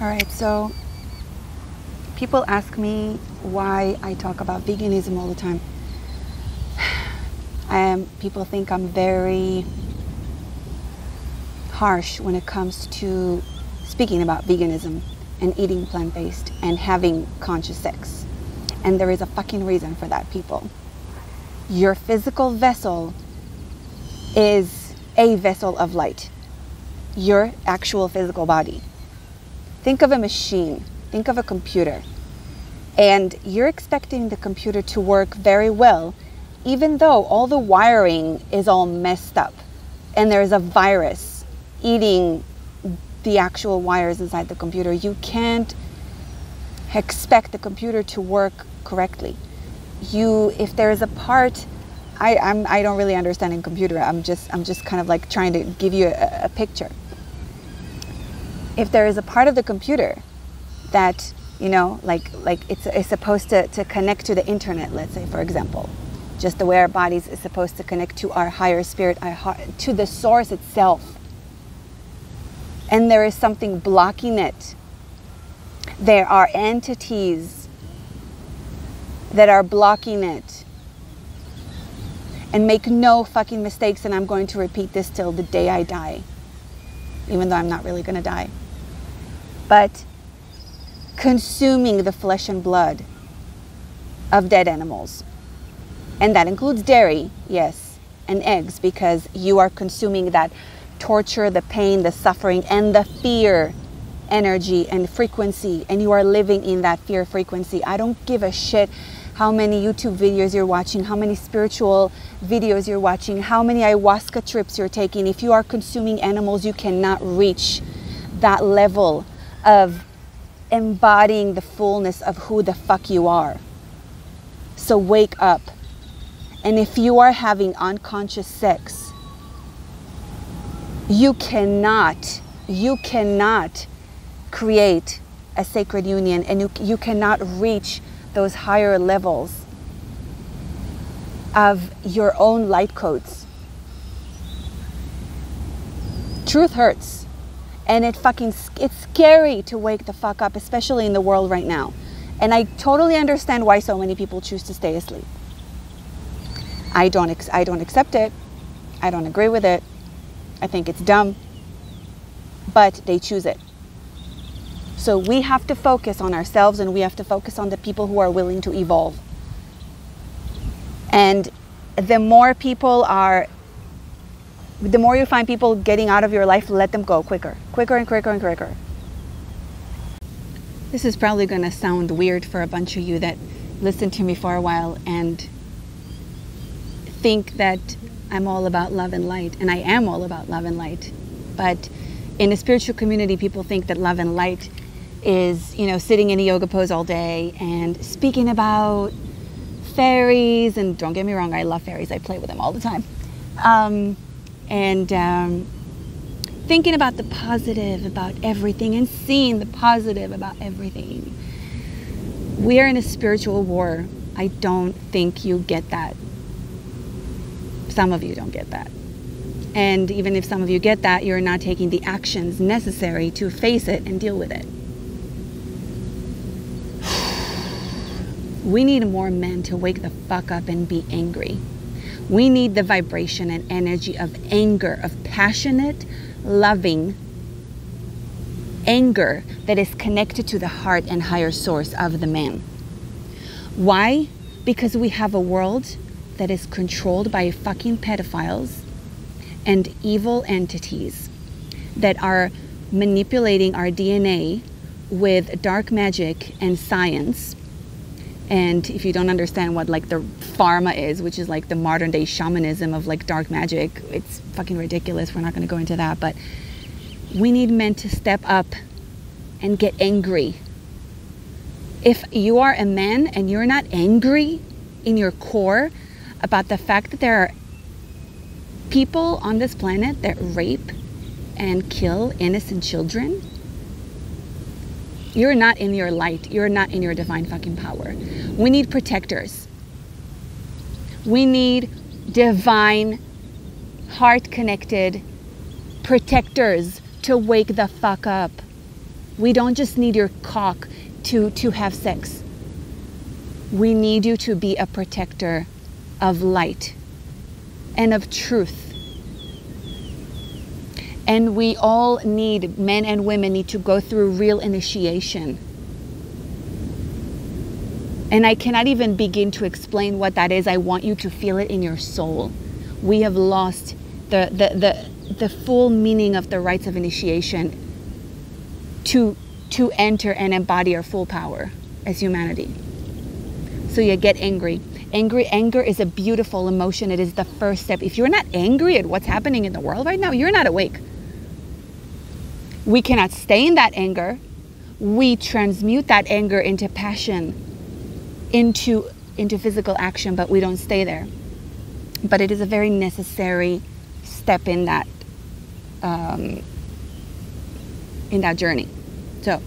All right, so people ask me why I talk about veganism all the time. Um, people think I'm very harsh when it comes to speaking about veganism and eating plant based and having conscious sex. And there is a fucking reason for that, people. Your physical vessel is a vessel of light, your actual physical body. Think of a machine, think of a computer. And you're expecting the computer to work very well, even though all the wiring is all messed up and there's a virus eating the actual wires inside the computer. You can't expect the computer to work correctly. You, if there is a part, I, I'm, I don't really understand in computer. I'm just, I'm just kind of like trying to give you a, a picture. If there is a part of the computer that, you know, like, like it's, it's supposed to, to connect to the internet, let's say, for example, just the way our bodies is supposed to connect to our higher spirit, our heart, to the source itself. And there is something blocking it. There are entities that are blocking it. And make no fucking mistakes, and I'm going to repeat this till the day I die, even though I'm not really going to die. But consuming the flesh and blood of dead animals. And that includes dairy, yes, and eggs, because you are consuming that torture, the pain, the suffering, and the fear energy and frequency, and you are living in that fear frequency. I don't give a shit how many YouTube videos you're watching, how many spiritual videos you're watching, how many ayahuasca trips you're taking. If you are consuming animals, you cannot reach that level of embodying the fullness of who the fuck you are. So wake up. And if you are having unconscious sex, you cannot, you cannot create a sacred union and you, you cannot reach those higher levels of your own light codes. Truth hurts. And it fucking, it's scary to wake the fuck up, especially in the world right now. And I totally understand why so many people choose to stay asleep. I don't, ex- I don't accept it. I don't agree with it. I think it's dumb. But they choose it. So we have to focus on ourselves and we have to focus on the people who are willing to evolve. And the more people are, the more you find people getting out of your life, let them go quicker, quicker and quicker and quicker. This is probably going to sound weird for a bunch of you that listen to me for a while and think that I'm all about love and light, and I am all about love and light. But in a spiritual community, people think that love and light is, you know, sitting in a yoga pose all day and speaking about fairies. And don't get me wrong, I love fairies. I play with them all the time. Um, and um, thinking about the positive about everything and seeing the positive about everything. We are in a spiritual war. I don't think you get that. Some of you don't get that. And even if some of you get that, you're not taking the actions necessary to face it and deal with it. We need more men to wake the fuck up and be angry. We need the vibration and energy of anger, of passionate, loving anger that is connected to the heart and higher source of the man. Why? Because we have a world that is controlled by fucking pedophiles and evil entities that are manipulating our DNA with dark magic and science and if you don't understand what like the pharma is, which is like the modern day shamanism of like dark magic, it's fucking ridiculous. We're not going to go into that, but we need men to step up and get angry. If you are a man and you're not angry in your core about the fact that there are people on this planet that rape and kill innocent children, you're not in your light. You're not in your divine fucking power. We need protectors. We need divine, heart connected protectors to wake the fuck up. We don't just need your cock to, to have sex. We need you to be a protector of light and of truth. And we all need, men and women need to go through real initiation. And I cannot even begin to explain what that is. I want you to feel it in your soul. We have lost the, the, the, the full meaning of the rites of initiation to, to enter and embody our full power as humanity. So you get angry. Angry anger is a beautiful emotion. It is the first step. If you're not angry at what's happening in the world right now, you're not awake. We cannot stay in that anger. We transmute that anger into passion, into into physical action, but we don't stay there. But it is a very necessary step in that um, in that journey. So